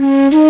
Mm-hmm.